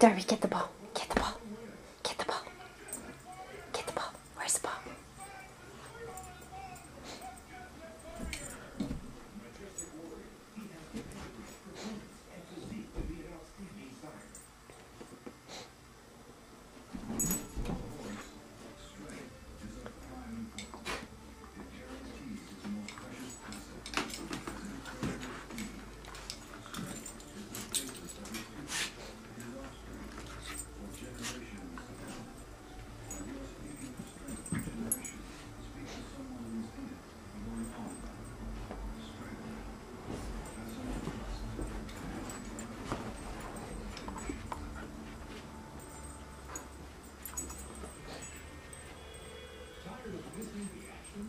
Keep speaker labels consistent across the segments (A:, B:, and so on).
A: Darby, get the ball. Get the ball. Get the ball. Get the ball. Where's the ball?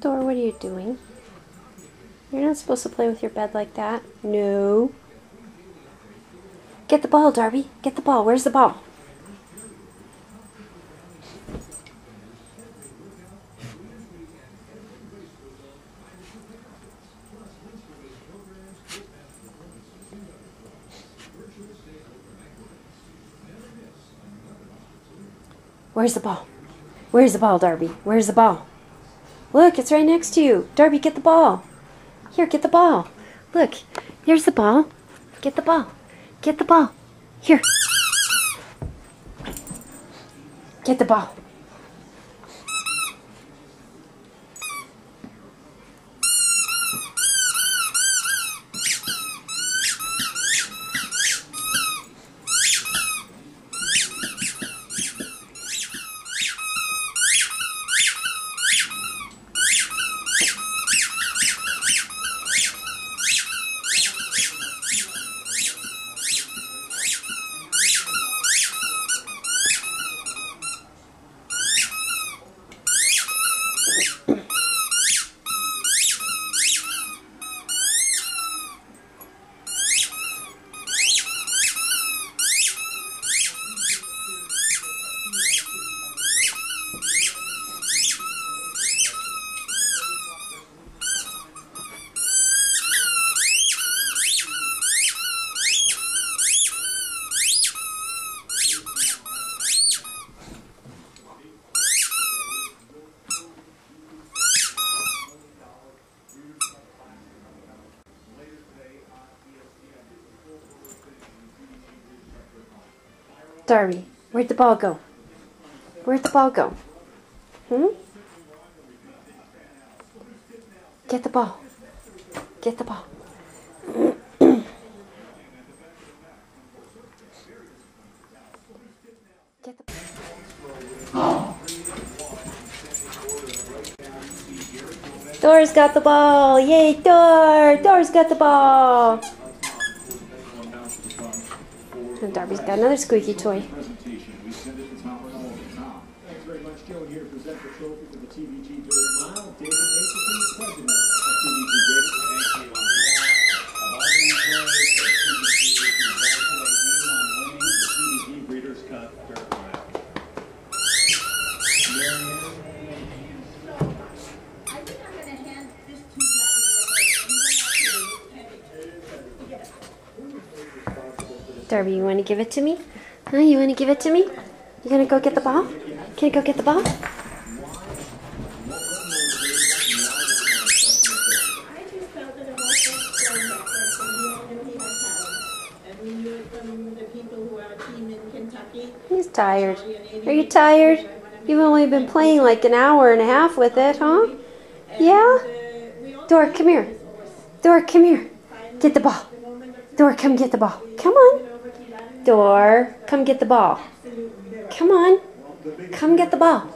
A: Thor, what are you doing? You're not supposed to play with your bed like that. No. Get the ball, Darby. Get the ball. Where's the ball? Where's the ball? Where's the ball, Darby? Where's the ball? Look, it's right next to you. Darby, get the ball. Here, get the ball. Look, here's the ball. Get the ball. Get the ball. Here. Get the ball. Darby, where'd the ball go? Where'd the ball go? Hmm? Get the ball. Get the ball. Get the Thor's got the ball. Yay, Thor! Thor's got the ball. And Darby's got another squeaky toy. Darby, you want to give it to me? Huh? You want to give it to me? You gonna go get the ball? Can I go get the ball? He's tired. Are you tired? You've only been playing like an hour and a half with it, huh? Yeah? Thor, come here. Thor, come here. Get the ball. Thor, come get the ball. Come on. Thor, come get the ball. Come on. Come get the ball.